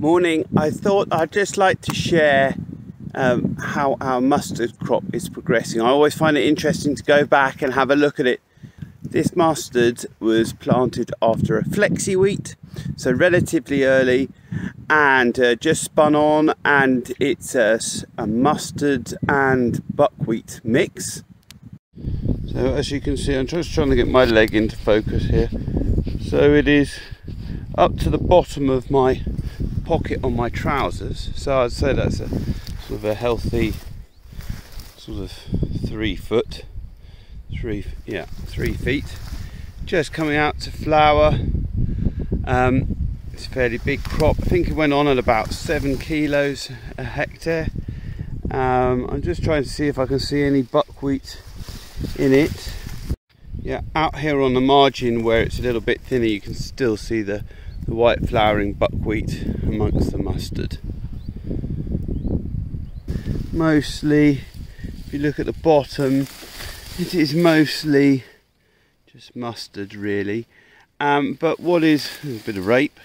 Morning. I thought I'd just like to share um, how our mustard crop is progressing. I always find it interesting to go back and have a look at it. This mustard was planted after a flexi wheat, so relatively early, and uh, just spun on, and it's a, a mustard and buckwheat mix. So as you can see, I'm just trying to get my leg into focus here. So it is up to the bottom of my pocket on my trousers. So I'd say that's a sort of a healthy sort of three foot, three yeah, three feet. Just coming out to flower. Um, it's a fairly big crop. I think it went on at about seven kilos a hectare. Um, I'm just trying to see if I can see any buckwheat in it. Yeah, out here on the margin where it's a little bit thinner, you can still see the, the white flowering buckwheat amongst the mustard. Mostly, if you look at the bottom, it is mostly just mustard really. Um, but what is a bit of rape?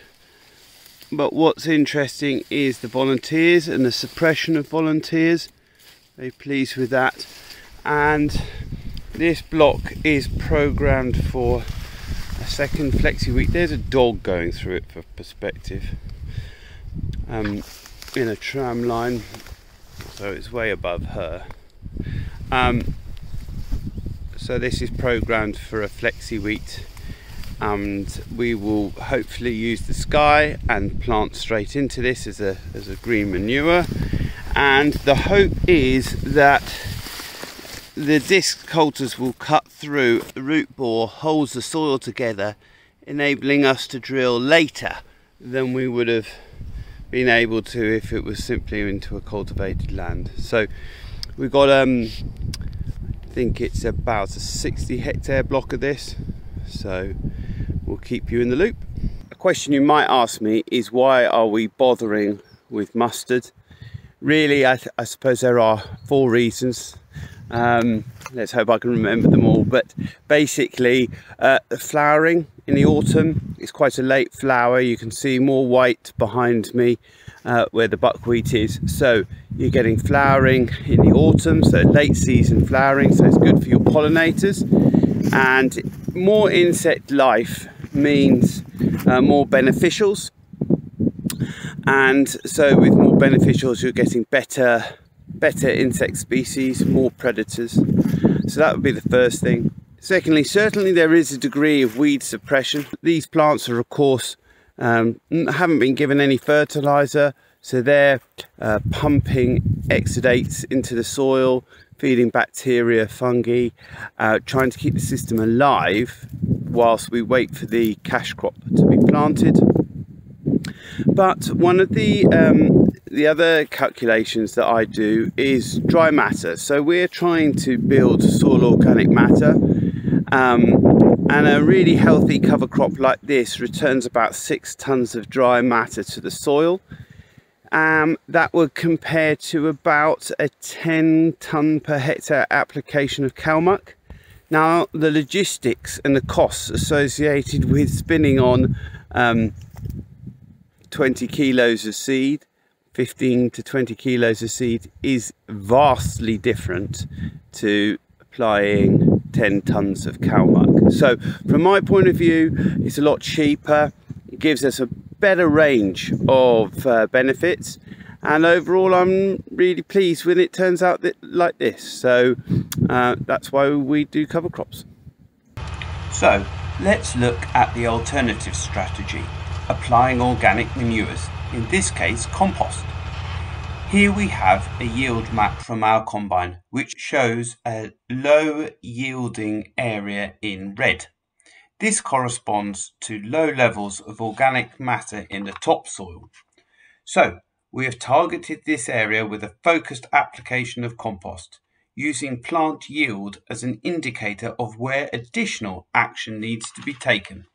But what's interesting is the volunteers and the suppression of volunteers. Very pleased with that. And this block is programmed for second flexi wheat. There's a dog going through it for perspective um, in a tram line, so it's way above her. Um, so this is programmed for a flexi wheat and we will hopefully use the Sky and plant straight into this as a, as a green manure and the hope is that the disc coulters will cut through the root bore, holds the soil together, enabling us to drill later than we would have been able to if it was simply into a cultivated land. So we've got, um, I think it's about a 60 hectare block of this. So we'll keep you in the loop. A question you might ask me is why are we bothering with mustard? Really, I, I suppose there are four reasons. Um, let's hope I can remember them all. But basically, uh, the flowering in the autumn is quite a late flower. You can see more white behind me uh, where the buckwheat is. So you're getting flowering in the autumn, so late season flowering. So it's good for your pollinators. And more insect life means uh, more beneficials. And so with more beneficials, you're getting better better insect species, more predators. So that would be the first thing. Secondly, certainly there is a degree of weed suppression. These plants are of course um, haven't been given any fertilizer, so they're uh, pumping exudates into the soil, feeding bacteria, fungi, uh, trying to keep the system alive whilst we wait for the cash crop to be planted. But one of the um, the other calculations that I do is dry matter. So we're trying to build soil organic matter. Um, and a really healthy cover crop like this returns about six tons of dry matter to the soil. Um, that would compare to about a 10 ton per hectare application of cow muck. Now the logistics and the costs associated with spinning on um, 20 kilos of seed 15 to 20 kilos of seed is vastly different to applying 10 tons of cow muck. So from my point of view, it's a lot cheaper. It gives us a better range of uh, benefits. And overall, I'm really pleased when it turns out that, like this. So uh, that's why we do cover crops. So let's look at the alternative strategy applying organic manures, in this case compost. Here we have a yield map from our combine which shows a low yielding area in red. This corresponds to low levels of organic matter in the topsoil. So we have targeted this area with a focused application of compost using plant yield as an indicator of where additional action needs to be taken.